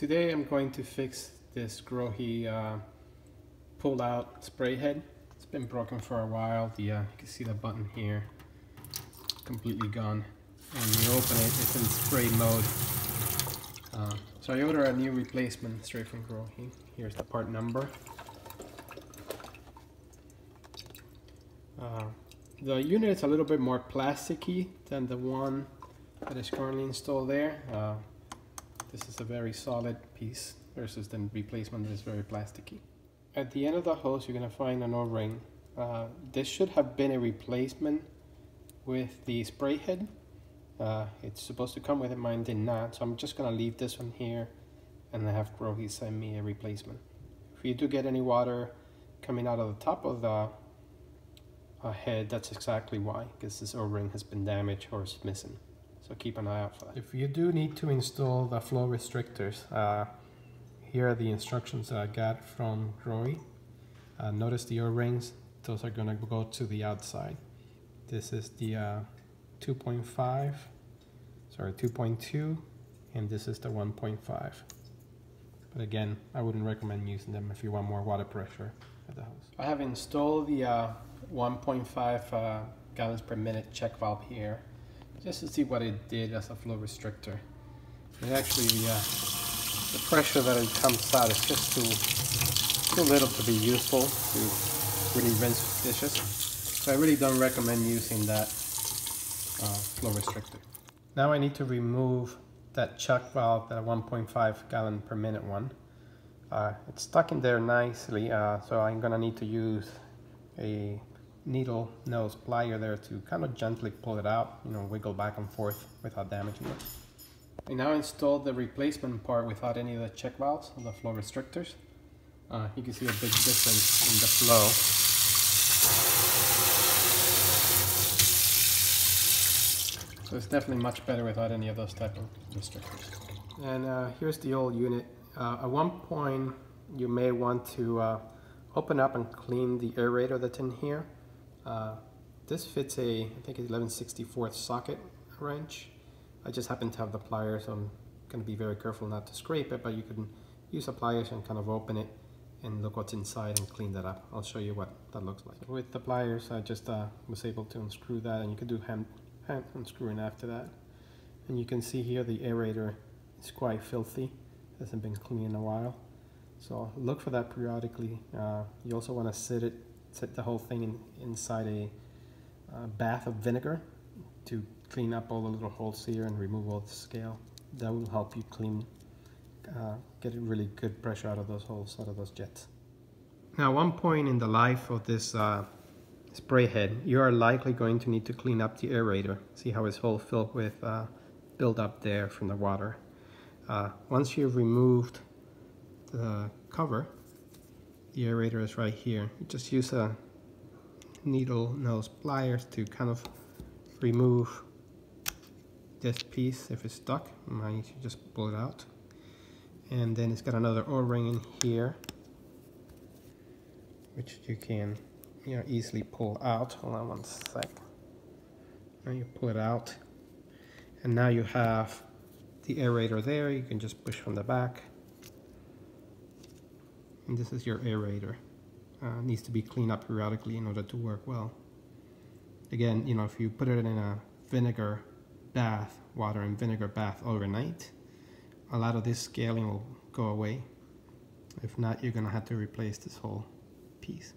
Today I'm going to fix this Grohe uh, pull out spray head. It's been broken for a while. The uh, You can see the button here, completely gone. And you open it, it's in spray mode. Uh, so I ordered a new replacement straight from Grohe. Here's the part number. Uh, the unit is a little bit more plasticky than the one that is currently installed there. This is a very solid piece versus the replacement that is very plasticky. At the end of the hose you're going to find an O-ring. Uh, this should have been a replacement with the spray head. Uh, it's supposed to come with it, mine did not, so I'm just going to leave this one here and I have Grohe send me a replacement. If you do get any water coming out of the top of the uh, head, that's exactly why, because this O-ring has been damaged or is missing. So keep an eye out for that. If you do need to install the flow restrictors, uh, here are the instructions that I got from Grohe. Uh, notice the O-rings, those are gonna go to the outside. This is the uh, 2.5, sorry 2.2, and this is the 1.5. But again, I wouldn't recommend using them if you want more water pressure at the house. I have installed the uh, 1.5 uh, gallons per minute check valve here just to see what it did as a flow restrictor. It actually, uh, the pressure that it comes out is just too, too little to be useful to really rinse dishes. So I really don't recommend using that uh, flow restrictor. Now I need to remove that check valve, that 1.5 gallon per minute one. Uh, it's stuck in there nicely, uh, so I'm gonna need to use a needle nose plier there to kind of gently pull it out, you know, wiggle back and forth without damaging it. I now installed the replacement part without any of the check valves or the flow restrictors. Uh, you can see a big difference in the flow. So it's definitely much better without any of those type of restrictors. And uh, here's the old unit. Uh, at one point, you may want to uh, open up and clean the aerator that's in here. Uh, this fits a, I think, 1164th socket wrench. I just happen to have the pliers, so I'm going to be very careful not to scrape it, but you can use the pliers and kind of open it and look what's inside and clean that up. I'll show you what that looks like. So with the pliers, I just uh, was able to unscrew that, and you can do hand, hand unscrewing after that. And you can see here the aerator is quite filthy, hasn't been cleaned in a while. So look for that periodically. Uh, you also want to sit it set the whole thing in, inside a uh, bath of vinegar to clean up all the little holes here and remove all the scale. That will help you clean, uh, get a really good pressure out of those holes, out of those jets. Now, one point in the life of this uh, spray head, you are likely going to need to clean up the aerator. See how it's all filled with uh, buildup there from the water. Uh, once you've removed the cover, the aerator is right here. You just use a needle nose pliers to kind of remove this piece if it's stuck. You just pull it out. And then it's got another O-ring in here, which you can you know, easily pull out. Hold on one sec. Now you pull it out. And now you have the aerator there. You can just push from the back and this is your aerator. Uh, needs to be cleaned up periodically in order to work well. Again, you know, if you put it in a vinegar bath, water and vinegar bath overnight, a lot of this scaling will go away. If not, you're gonna have to replace this whole piece.